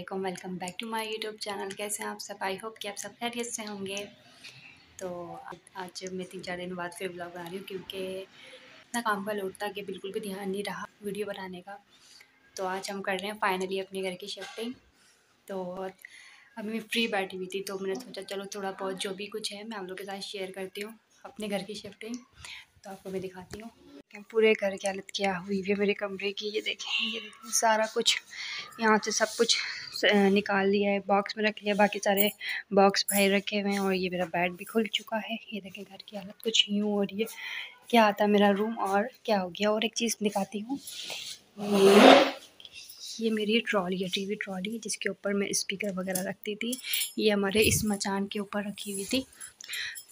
वालेकुम welcome back to my YouTube channel कैसे हैं आप सब? आई होप कि आप सब खैरियत से होंगे। तो आज मैं तीन चार दिन बाद फिर ब्लॉग बना रही हूँ क्योंकि इतना काम का था कि बिल्कुल भी ध्यान नहीं रहा वीडियो बनाने का। तो आज हम कर रहे हैं फाइनली अपने घर की शिफ्टिंग तो अभी मैं फ्री बैठी हुई थी तो मैंने सोचा चलो थोड़ा बहुत जो भी कुछ है मैं आप लोग के साथ शेयर करती हूँ अपने घर की शिफ्टिंग तो आपको मैं दिखाती हूँ। पूरे घर की हालत क्या हुई है मेरे कमरे की, ये देखें ये देखें, सारा कुछ, यहाँ से सब कुछ निकाल लिया है बॉक्स में रख लिया, बाकी सारे बॉक्स बाहर रखे हुए हैं और ये मेरा बेड भी खुल चुका है। ये देखें घर की हालत कुछ यूँ रही है। क्या आता है मेरा रूम और क्या हो गया? और एक चीज़ दिखाती हूँ। ये मेरी ट्रॉली है टीवी ट्रॉली जिसके ऊपर मैं स्पीकर वगैरह रखती थी। ये हमारे इस मचान के ऊपर रखी हुई थी।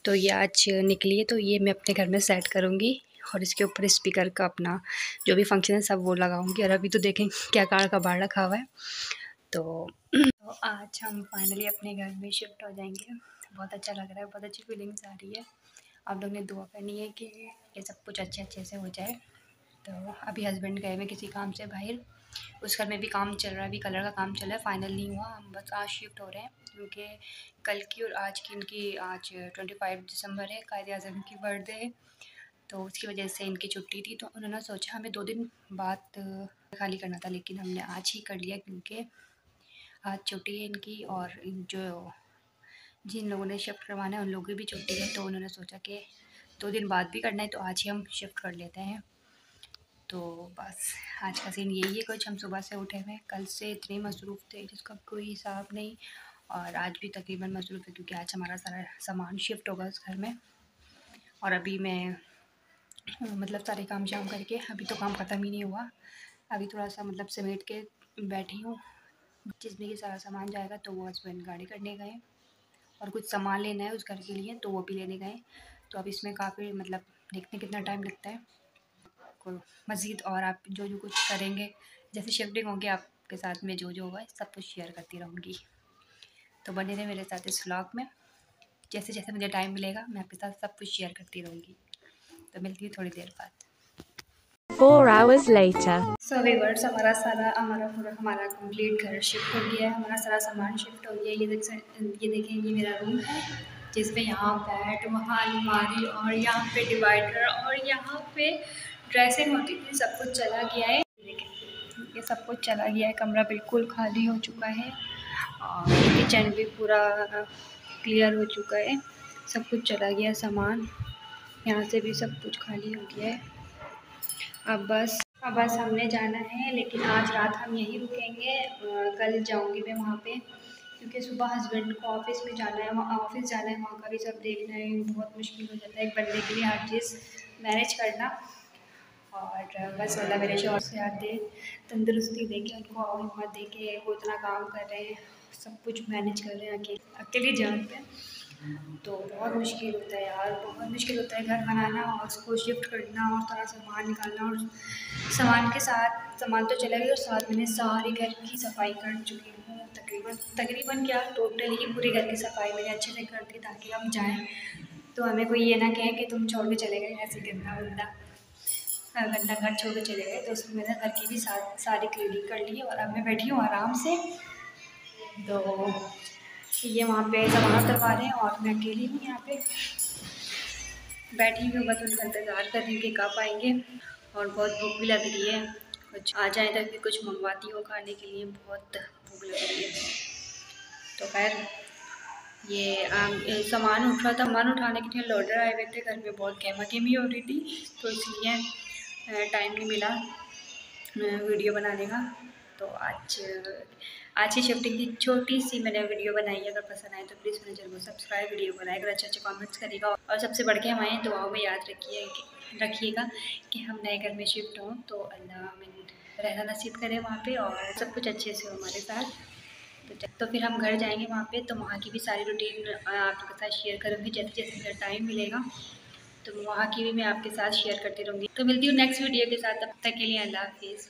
तो ये आज निकली है तो ये मैं अपने घर में सेट करूँगी और इसके ऊपर स्पीकर का अपना जो भी फ़ंक्शन है, सब वो लगाऊँगी। और अभी तो देखें क्या कार का बाढ़ रखा हुआ है। तो, तो आज हम फाइनली अपने घर में शिफ्ट हो जाएँगे। बहुत अच्छा लग रहा है बहुत अच्छी फीलिंग्स आ रही है। आप लोग ने दुआ करनी है कि ये सब कुछ अच्छे अच्छे से हो जाए। तो अभी हस्बैंड गए हुए किसी काम से बाहर। उस घर में भी काम चल रहा है अभी कलर का काम चल रहा है फाइनल नहीं हुआ। हम बस आज शिफ्ट हो रहे हैं क्योंकि कल की और आज की इनकी आज ट्वेंटी फाइव दिसंबर है कायद अजम की बर्थडे है। तो उसकी वजह से इनकी छुट्टी थी तो उन्होंने सोचा हमें दो दिन बाद खाली करना था लेकिन हमने आज ही कर लिया क्योंकि आज छुट्टी है इनकी और जो जिन लोगों ने शिफ्ट करवाना है, उन लोगों की भी छुट्टी है। तो उन्होंने सोचा कि दो दिन बाद भी करना है तो आज ही हम शिफ्ट कर लेते हैं। तो बस, आज का सीन यही है। कुछ हम सुबह से उठे हुए कल से इतने मसरूफ़ थे जिसका कोई हिसाब नहीं और आज भी तकरीबन मसरूफ़ है, क्योंकि आज हमारा सारा सामान शिफ्ट होगा उस घर में। और अभी मैं मतलब सारे काम शाम करके, अभी तो काम ख़त्म ही नहीं हुआ। अभी थोड़ा सा मतलब समेट के बैठी हूँ। जिसमें कि सारा सामान जाएगा तो वो हस्बैंड गाड़ी करने गए और कुछ सामान लेना है उस घर के लिए तो वो भी लेने गए तो अब इसमें काफ़ी मतलब देखते कितना टाइम लगता है। को मज़ीद और आप जो जो कुछ करेंगे, जैसे शिफ्टिंग होंगे आपके साथ में, जो जो होगा, सब कुछ शेयर करती रहूँगी। तो बने रहे मेरे साथ इस व्लॉग में। जैसे जैसे मुझे टाइम मिलेगा, मैं आपके साथ सब कुछ शेयर करती रहूँगी। तो मिलती है थोड़ी देर बाद। Four hours later. So viewers, हमारा सारा हमारा पूरा हमारा कंप्लीट घर शिफ्ट हो गया है हमारा सारा सामान शिफ्ट हो गया ये देख ये देखें ये मेरा रूम है जिसमें यहाँ बेड वहाँ अलमारी और यहाँ पे डिवाइडर और यहाँ पे ड्रेसिंग होती थी सब कुछ चला गया है। ये सब कुछ चला गया है कमरा बिल्कुल खाली हो चुका है और किचन भी पूरा क्लियर हो चुका है। सब कुछ चला गया सामान यहाँ से भी सब कुछ खाली हो गया है। अब बस अब बस हमने जाना है, लेकिन आज रात हम यहीं रुकेंगे कल जाऊँगी मैं वहाँ पे, क्योंकि सुबह हस्बैंड को ऑफ़िस में जाना है, वहाँ ऑफ़िस जाना है, वहाँ का भी सब देखना है, बहुत मुश्किल हो जाता है एक बंदे के लिए हर चीज़ मैनेज करना। और बस अल्लाह मेरे शोर से आते तंदुरुस्ती दे के उनको हिम्मत दे के वो इतना काम कर रहे हैं, सब कुछ मैनेज कर रहे हैं, अकेले, अकेली जान पे। तो बहुत मुश्किल होता है यार, बहुत मुश्किल होता है घर बनाना और उसको शिफ्ट करना और थोड़ा सामान निकालना और सामान के साथ, सामान तो चला गया और साथ मैंने सारे घर की सफ़ाई कर चुकी हूँ। तकरीबन तकरीबन क्या टोटल ही पूरे घर की सफ़ाई मैंने अच्छे से कर दी ताकि हम जाएँ। तो हमें कोई ये ना कहे कि तुम छोड़ के चले गए, ऐसे गंदा वंदा गंदा घर छोड़ के चले गए। तो उसमें मैंने घर की भी सारी क्लीनिंग कर ली और अब मैं बैठी हूँ आराम से। तो ये वहाँ पे सामान करवा रहे हैं और मैं अकेली हूँ यहाँ पे। बैठी हुई बस उनका इंतज़ार कर रही हूँ कि कब आएँगे। और बहुत भूख भी लग रही है। कुछ आ जाए तक भी कुछ मंगवाती हूँ खाने के लिए। बहुत भूख लग रही है। तो खैर, ये सामान उठ रहा था। सामान उठाने के लिए लोडर आए हुए थे। घर में बहुत गेमा गेमी हो रही थी। तो इसलिए टाइम नहीं मिला वीडियो बनाने का। तो आज आज की शिफ्टिंग की छोटी सी मैंने वीडियो बनाई है, अगर पसंद आए तो प्लीज़ मेरे चैनल को सब्सक्राइब वीडियो बनाए अगर अच्छे अच्छे कमेंट्स करेगा और सबसे बढ़ के हमारे दुआओं में याद रखिए, रखिएगा कि हम नए घर में शिफ्ट हों तो अल्लाह हमें रहना नसीब करे वहाँ पे और सब कुछ अच्छे से हो हमारे साथ। तो फिर हम घर जाएँगे वहाँ पे तो वहाँ की भी सारी रूटीन आपके साथ शेयर करूँगी, जैसे जैसे मेरा टाइम मिलेगा तो वहाँ की भी मैं आपके साथ शेयर करती रहूँगी। तो मिलती हूँ नेक्स्ट वीडियो के साथ, तब तक के लिए अल्लाह हाफिज़।